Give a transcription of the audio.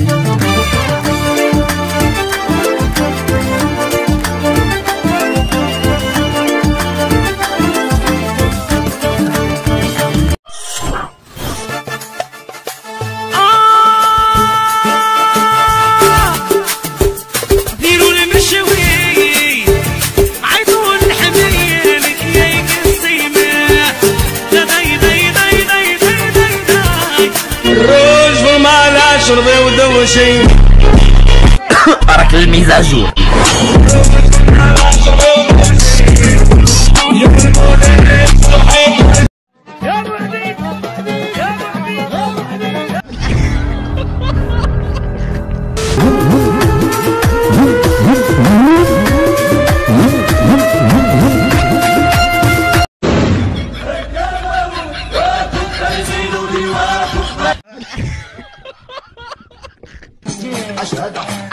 love. Para aquele misajo. 阿雪来打。